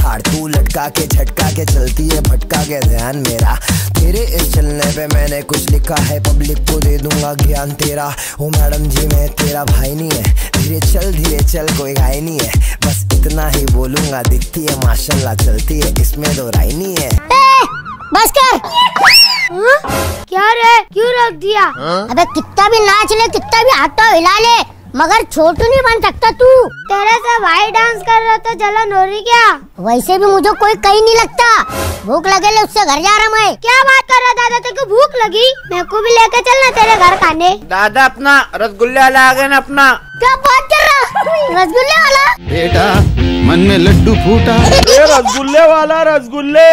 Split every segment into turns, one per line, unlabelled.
ठाड़ तू लटका के झटका के चलती है भटका के ध्यान मेरा। तेरे इस चलने पे मैंने कुछ लिखा है पब्लिक को दे दूँगा ज्ञान तेरा। ओ मैडम जी मैं तेरा भाई नहीं है। धीरे चल धीरे चल कोई घाई नहीं है। बस इतना ही बोलूँगा दिखती है माशाल्लाह चलती है इसमें दो राय नहीं है।
ए, बस कर हाँ? क्या रे? क्यों रख दिया? अबे कितना भी नाच ले कितना भी हाथ तो हिला ले। मगर छोटू नहीं बन सकता तू। तेरे से भाई डांस कर रहा तो जलन हो रही क्या? वैसे भी मुझे कोई कहीं नहीं लगता। भूख लगे ले उससे घर जा रहा मैं। क्या बात कर रहा दादा तेरे को भूख लगी? मेरे को भी लेके चलना तेरे घर खाने।
दादा अपना रसगुल्ले वाला आ गया ना अपना।
क्या बात कर रहा? रसगुल्ले वाला?
बेटा मन में लड्डू फूटा।
रसगुल्ले वाला रसगुल्ले।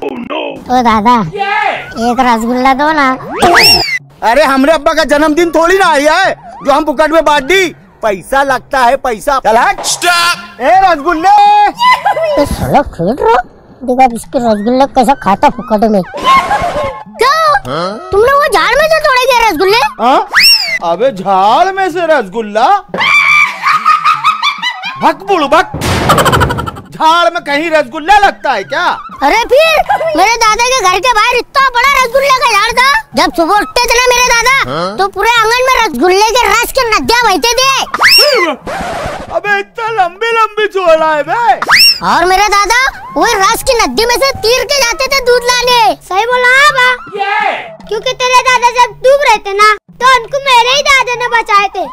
ओ दादा एक रसगुल्ला दो ना।
अरे हमरे अब्बा का जन्मदिन थोड़ी ना आया है जो हम फुकट में बांट दी। पैसा लगता है पैसा। चल हट ए रसगुल्ले।
तो साला खेल रहा? देखो अब इसके रसगुल्ले कैसा खाता फुकट में। क्या तुमने वो झाड़ में से तोड़े गए रसगुल्ले?
हाँ? अबे झाड़ में से रसगुल्ला? भक बुड़ भक झाड़ में कहीं रसगुल्ला लगता है क्या?
अरे फिर मेरे दादा के घर के बाहर इतना बड़ा रसगुल्ले का झाड़ था। जब सुबह उठते थे ना मेरे दादा तो पूरे आँगन में रसगुल्ले के रस के नदियाँ बहते थे।
अबे इतना लंबी लंबी छोड़ा है बे।
और मेरे दादा वही रस की नदी में से तीर के जाते थे दूध लाने। सही बोला हाँ बा क्योंकि तेरे दादा जब डूब रहे थे ना तो उनको मेरे ही दादा ने बचाए थे।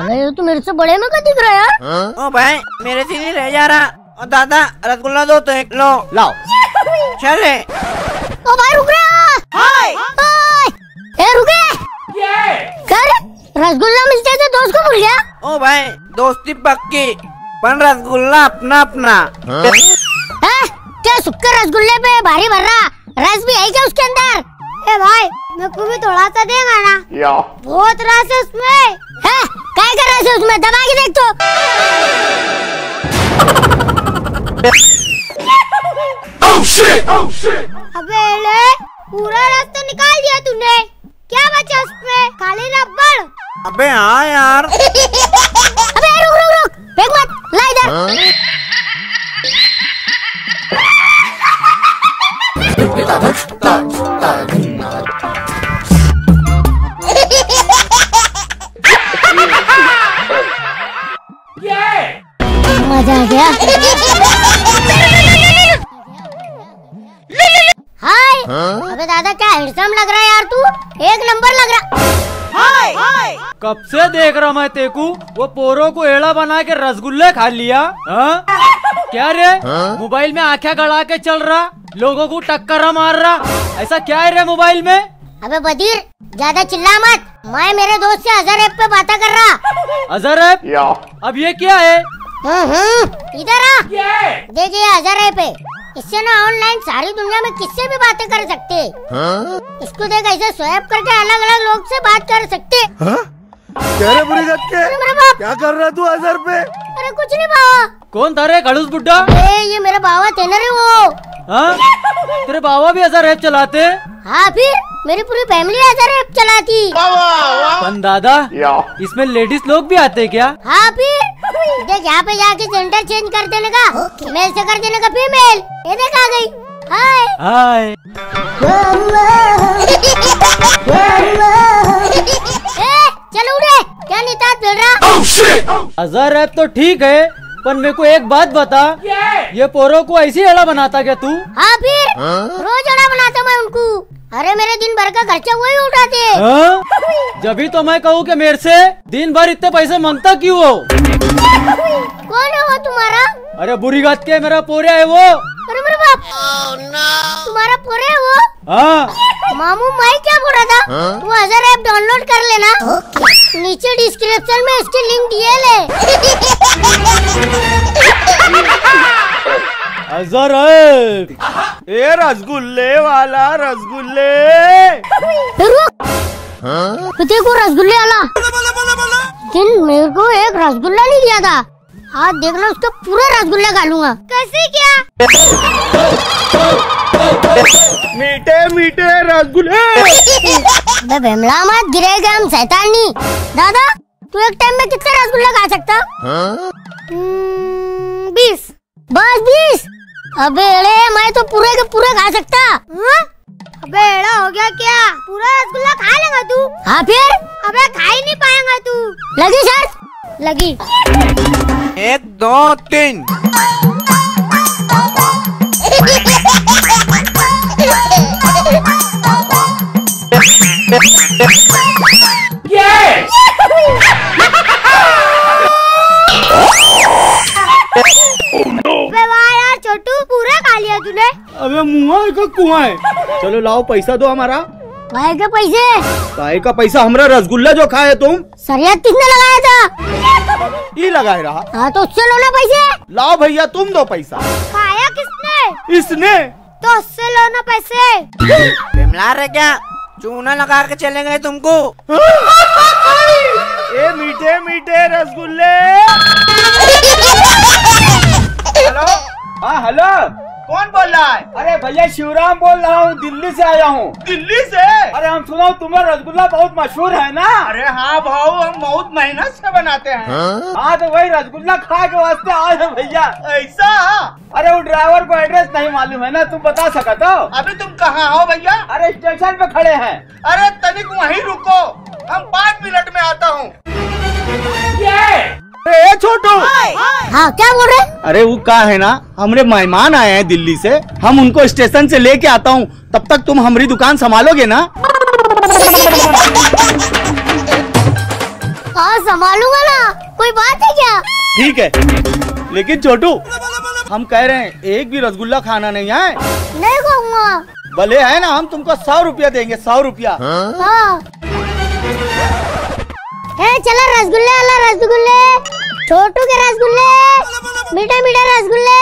अरे ये तो मेरे से बड़े में का दिख रहा है यार।
ओ भाई मेरे से नहीं रह जा रहा। ओ दादा रसगुल्ला दो तो एक लो। लाओ। चले।
ओ भाई रुक रहा ओए, ए रुके क्या रे रसगुल्ला मिलते थे दोस्त को भूल गया।
ओ भाई दोस्ती पक्की। पर रसगुल्ला अपना अपना।
हैं? क्या सुक्के रसगुल्ले पे भारी भर रहा? रस भी है क्या उसके अंदर? ए भाई मेरे को भी थोड़ा सा देगा ना बहुत रस है उसमें। है? क्या कर रहा है उसमें? दबा के देख तो। अबे ले पूरा रस तो निकाल दिया तूने। क्या बचा उसमें? खाली रबड़
अबे हाँ यार।
रहा
मैं तेकू वो पोरो को एड़ा बना के रसगुल्ले खा लिया? हाँ? क्या रे? मोबाइल में आँखें गड़ा के चल रहा लोगों को टक्कर मार रहा ऐसा क्या है रे मोबाइल में?
अबे बदीर ज़्यादा चिल्ला मत। मैं मेरे दोस्त से अजहर ऐप पे बातें कर रहा।
अजहर ऐप? अब ये क्या है?
हम्म, हम्म, इधर आ। देखिए अजहर ऐप है। इससे ना ऑनलाइन सारी दुनिया में किससे भी बातें कर सकते। हैं। इसको देख ऐसे स्वैप करके अलग अलग लोग से बात कर सकते। हैं।
कह बुरी गत के क्या कर रहा तू अजहर पे?
अरे कुछ नहीं बाबा।
कौन था रे खड़ूस बुड्ढा?
ये मेरे बाबा थे ना रे वो।
हाँ? तेरे बाबा भी अजहर ऐप चलाते हाँ?
फिर मेरी पूरी फैमिली अजहर ऐप चलाती।
पन दादा इसमें लेडीज़ लोग भी आते हैं क्या?
हाँ फिर। देख यहाँ पे जाके सेंटर चेंज कर देने का मेल से कर देने का फीमेल ये देख आ गई। हाय
हाय
चल उड़े। क्या नितात मिल रहा?
अजहर ऐप तो ठीक है पर मेरे को एक बात बता। ये पोरो को ऐसी अड़ा बनाता क्या तू?
हाँ फिर। रोज अड़ा बनाता मैं उनको। अरे मेरे दिन भर का खर्चा वही उठाते।
हाँ? जभी तो मैं कहूँ कि मेरे से दिन भर इतने पैसे माँगता क्यों हो?
कौन है वो तुम्हारा?
अरे बुरी बात के मेरा पोरिया है वो?
अरे मेरे बाप। तुम्हारा पूरे है वो?
हाँ
मामू मैं क्या बोल रहा था? तू हज़ार ऐप डाउनलोड कर लेना। नीचे डिस्क्रिप्शन में इसके लिंक दिए ले
ए रसगुल्ले वाला रसगुल्ले।
तो देखो रसगुल्ले वाला। लेकिन मेरे को एक रसगुल्ला नहीं दिया था। आज लो उसका पूरा रसगुल्ला खा लूँगा। कैसे क्या?
मीठे मीठे रसगुल्ले
अबे बेमला मत गिरेगा हम शैतानी दादा तू एक टाइम में कितने रसगुल्ला खा सकता? हम्म, बीस। बस बीस। अबे अरे मैं तो पूरे के पूरे खा सकता। हाँ? अबे एड़ा हो गया क्या? पूरा रसगुल्ला खा लेगा तू? हाँ फिर? अबे खा ही नहीं पाएगा तू। लगी शर्त लगी।
एक दो तीन।
अबे वाह यार छोटू पूरा खा लिया तूने।
अबे मुआ का कुआँ है? चलो लाओ पैसा दो हमारा।
भाई के पैसे?
काय का पैसा हमरा रसगुल्ला जो खाए तुम।
सरिया किसने लगाया था?
ये लगाए रहा।
हाँ तो उससे लो ना पैसे।
लाओ भैया तुम दो पैसा।
खाया किसने?
इसने।
तो उससे लो ना पैसे।
बिमला रहे क्या चूना लगा के चले गए तुमको।
ए मीठे मीठे रसगुल्ले। हेलो? हाँ हेलो? कौन बोल रहा है? अरे भैया शिवराम बोल रहा हूँ दिल्ली से आया हूँ। दिल्ली से? अरे हम सुना तुम्हारा रसगुल्ला बहुत मशहूर है ना? अरे हाँ भाऊ हम बहुत मेहनत से बनाते हैं। हाँ? तो वही रसगुल्ला खा के वास्ते आए हैं भैया। ऐसा? अरे वो ड्राइवर को एड्रेस नहीं मालूम है ना तुम बता सका तो। अभी तुम कहाँ हो भैया? अरे स्टेशन पे खड़े हैं। अरे तनिक वहीं रुको। हम पाँच मिनट में आता हूँ। ए छोटू।
हाँ क्या बोल रहे?
अरे वो का है ना? हमारे मेहमान आए हैं दिल्ली से। हम उनको स्टेशन से लेके आता हूँ। तब तक तुम हमारी दुकान संभालोगे ना?
हाँ संभालूँगा ना। कोई बात है क्या?
ठीक है। लेकिन छोटू हम कह रहे हैं एक भी रसगुल्ला खाना नहीं है।
नहीं खाऊँगा।
भले है ना हम तुमको सौ रुपया देंगे सौ रुपया।
हाँ। ए चलो रसगुल्ले वाला रसगुल्ले। छोटू के रसगुल्ले। मीठे मीठे रसगुल्ले।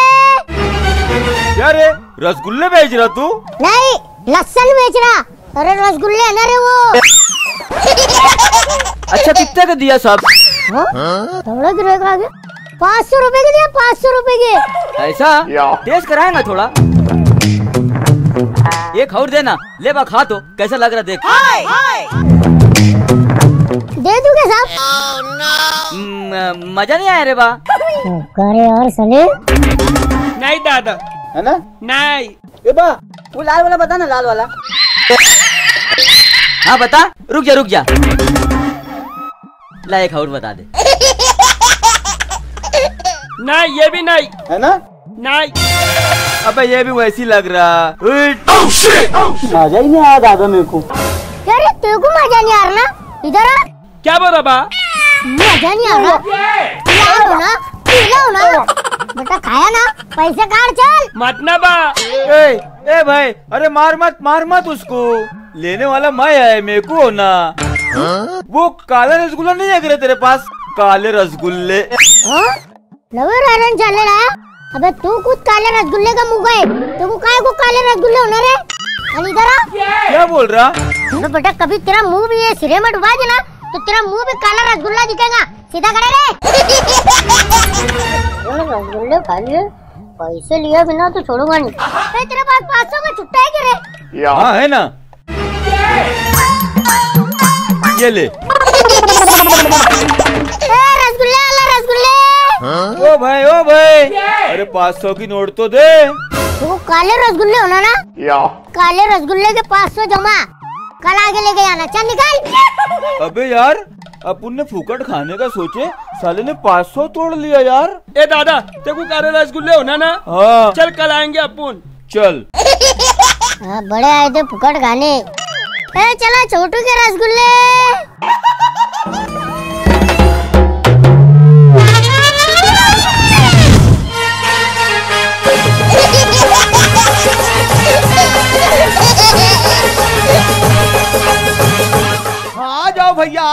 क्या रे? रसगुल्ले बेच रहा तू?
नहीं लसन बेच रहा। अरे रसगुल्ले है ना रे वो।
अच्छा कितने का दिया सब
थोड़ा गिरे का आगे। पाँच सौ रूपए के दिया पाँच सौ रूपए के।
ऐसा? टेस्ट कराएगा थोड़ा। एक और देना ले बा खा तो। कैसा लग रहा देख। हाय, हाय।
दे दूँगा साहब।
हम्म, मज़ा नहीं आया रे बा।
करे और सले
नहीं दादा।
है ना?
नहीं।
ए बा।
वो लाल वाला बता ना लाल वाला। हाँ बता। रुक जा रुक जा। ला एक और बता दे। नहीं ये भी नहीं।
है ना?
नहीं। अबे ये भी वैसी लग रहा। उठ।
मज़ा ही नहीं आया दादा मेरे को।
यार तेरे को मज़ा नहीं आ रहा ना? इधर आ।
क्या बोला बा?
मज़ा नहीं आ रहा। पीला हो ना पीला हो ना बेटा खाया ना पैसे काट चल।
मत ना बा। ए ए भाई अरे मार मत मार मत उसको। लेने वाला मैं है मेरे को ना वो काला रसगुल्ला नहीं है तेरे पास? काले रसगुल्ले।
हाँ? चले रहा अबे तू खुद काले रसगुल्ले का मुँह है। तेरे को काय को काले रसगुल्ले होना रे? और इधर आ।
क्या बोल रहा?
बेटा कभी तेरा मुँह भी ये सिरे में डुबा देना। तो तेरा मुँह भी काला रसगुल्ला दिखेगा सीधा खड़े रे रसगुल्ले खा लिए पैसे लिए बिना तो छोड़ूँगा नहीं। अरे तेरे पास पाँच सौ का छुट्टा है क्या रे?
हाँ है ना। ये ले।
रसगुल्ले वाला रसगुल्ले।
ओ भाई ओ भाई। अरे पाँच सौ की नोट तो दे।
वो काले रसगुल्ले होना ना? काले रसगुल्ले के पाँच सौ जमा। कल आगे लेके जाना। चल निकाल।
अबे यार अपन ने फुकट खाने का सोचे साले ने पाँच सौ तोड़ लिया यार। ए दादा तेको काले रसगुल्ले होना ना? हाँ। चल कल आएँगे अपन। चल।
आ, बड़े आए थे फुकट खाने। ए चला छोटू के रसगुल्ले।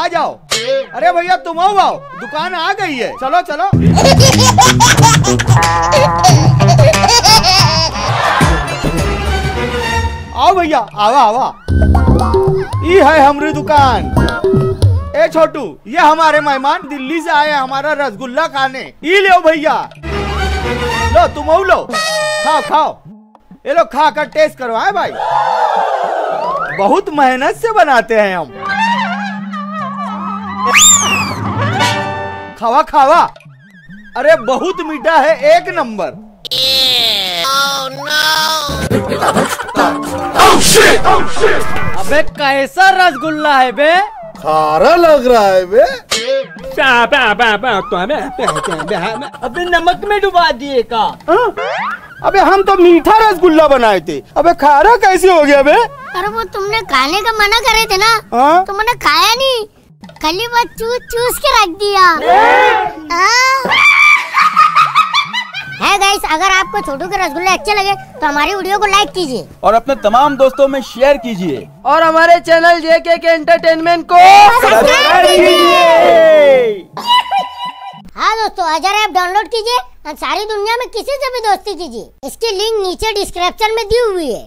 जाओ। अरे भैया, तुम आओ आओ। दुकान आ गई है। चलो चलो। आओ भैया आवा आवा ये है हमारी दुकान। ए छोटू, ये हमारे मेहमान दिल्ली से आए हमारा रसगुल्ला खाने। ये लो भैया। लो, तुम आओ, लो। खाओ खाओ। ये लो, खा कर टेस्ट करो है भाई। बहुत मेहनत से बनाते हैं हम। खावा खावा। अरे बहुत मीठा है एक नंबर।
अबे कैसा रसगुल्ला है बे?
खारा लग रहा है बे।
अबे नमक में डुबा दिए का?
अबे हम तो मीठा रसगुल्ला बनाए थे। अबे खारा कैसे हो गया बे?
अरे वो तुमने खाने का मना करे थे ना?
हाँ?
तुमने खाया नहीं? खाली बस चूस चूस के रख दिया। हाँ? है गाइस अगर आपको छोटू के रसगुल्ले अच्छे लगे तो हमारी वीडियो को लाइक कीजिए।
और अपने तमाम दोस्तों में शेयर कीजिए।
और हमारे चैनल जेके के एंटरटेनमेंट को
हाँ दोस्तों अजर ऐप डाउनलोड कीजिए और सारी दुनिया में किसी से भी दोस्ती कीजिए। इसकी लिंक नीचे डिस्क्रिप्शन में दी हुई है।